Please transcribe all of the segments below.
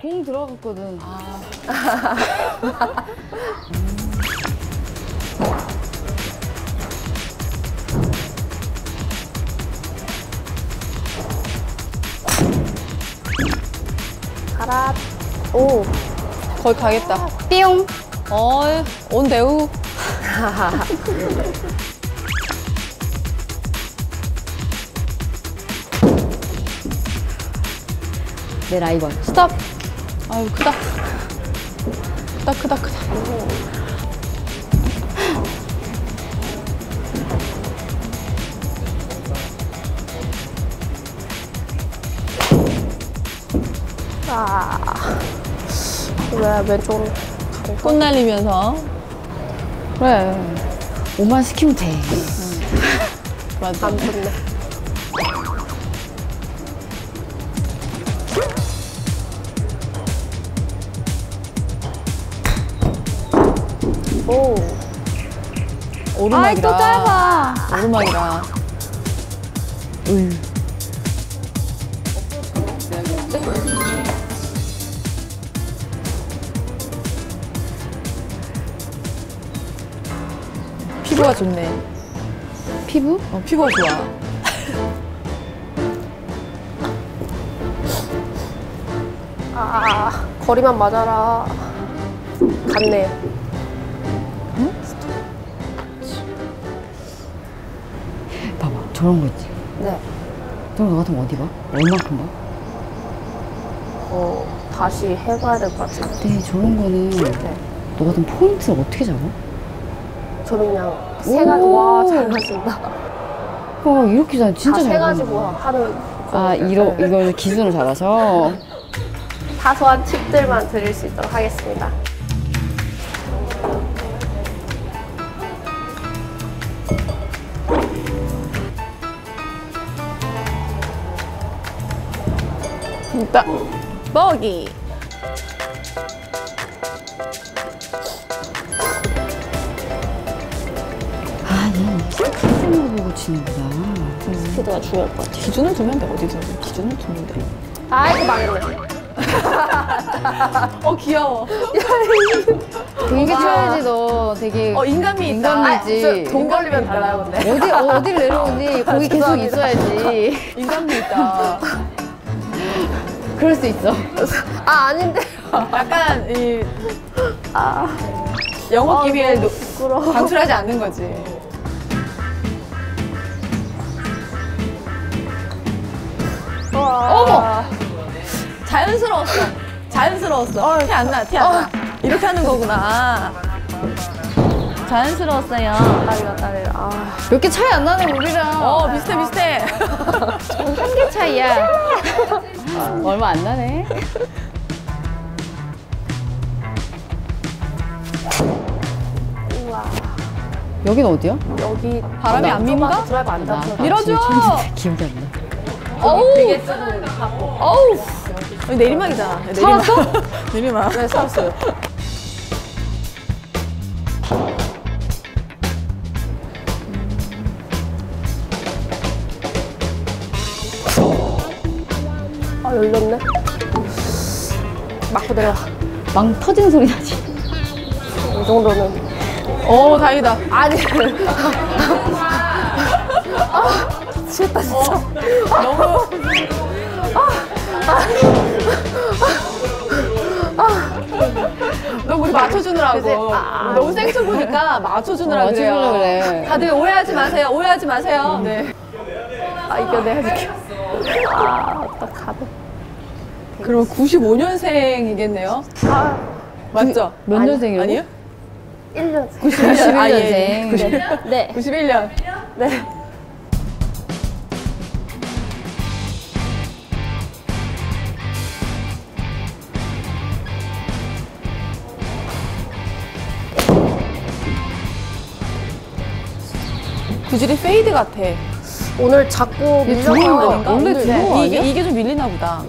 공 들어갔거든. 가라. 오. 거의 가겠다. 띠용. 어이, 온대우. 내 라이벌. 스탑. 아유, 크다. 크다, 크다, 크다. 아. 왜 왼쪽으로 꽃 날리면서. 그래. 오만 시키면 돼. 맞아. 안 좋네. 오. 오르막이라. 아이, 또 짧아. 오르막이라. 으유. 피부가 좋네. 피부? 어, 피부가 좋아. 아, 거리만 맞아라. 갔네. 저런 거 있지. 네. 저런 거 같으면 어디 봐? 얼마큼 봐? 어, 다시 해봐야 될 것 같은데. 근데 저런 거는 네. 너 같은 포인트를 어떻게 잡아? 저는 그냥 세 가지, 오. 와, 잘 맞습니다. 와, 이렇게 잘, 진짜 다잘세 맞는다. 가지고 하는 거. 아, 이러, 이걸 기준으로 잡아서. 사소한 팁들만 드릴 수 있도록 하겠습니다. 일단, 먹이. 아, 얘 스피드로 보고 치는구나. 스피드가 중요할 것 같아요. 기준을 두면 돼, 어디든. 기준을 두면 돼. 아이고, 망했네. 어, 귀여워. 되게 쳐야지, 너. 되게. 어, 인간미 있다. 인간미지. 아, 돈 걸리면 달라요, 근데. 어디, 어디를 내려오니? 거기 계속 죄송합니다. 있어야지. 인간미 있다. 그럴 수 있어. 아, 아닌데. 약간, 이. 영업 기밀 노- 부끄러워. 방출하지 않는 거지. 와. 어머! 자연스러웠어. 자연스러웠어. 티 안 나, 티 안 나. 이렇게 하는 거구나. 자연스러웠어요. 딸이가 딸이라. 아. 몇개 차이 안 나네, 우리랑. 어, 비슷해, 비슷해. 한 개 차이야. 얼마 안 나네. 우와. 여긴 어디야? 여기 바람이 안 민가? 드라이브 안나 닿죠. 밀어줘! 쳤는데 기억이 안 나. 어우! 어우! 여기 내리막이잖아. 내리막. 살았어? 내리막. 네, 살았어요. 열렸네. 막고 내려와. 망 터진 소리 나지. 이 정도는. 오, 다행이다. 아니. 아, 미치겠다, 진짜. 너무. 너무 우리 맞춰주느라고. 아. 너무 생쳐 보니까 맞춰주느라 어, 그래요. 그래. 다들 오해하지 마세요. 오해하지 마세요. 네. 아, 이겨내야지. 아, 어떡하네. 그럼 95년생이겠네요. 아, 맞죠? 몇 아니, 년생이라고? 아니요? 1년. 91년생. 아, 예. 네. 91년. 네. 구질이 페이드 같아. 오늘 자꾸 밀려서? 원래 거 이게? 이게 좀 밀리나 보다.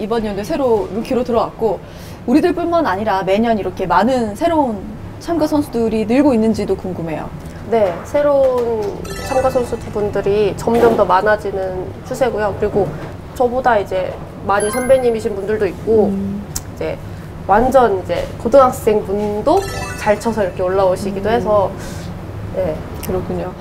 이번 연도에 새로 루키로 들어왔고 우리들뿐만 아니라 매년 이렇게 많은 새로운 참가 선수들이 늘고 있는지도 궁금해요. 네, 새로운 참가 선수 두 분들이 점점 더 많아지는 추세고요. 그리고 저보다 이제 많이 선배님이신 분들도 있고 음. 이제 완전 이제 고등학생 분도 잘 쳐서 이렇게 올라오시기도 해서 네. 그렇군요.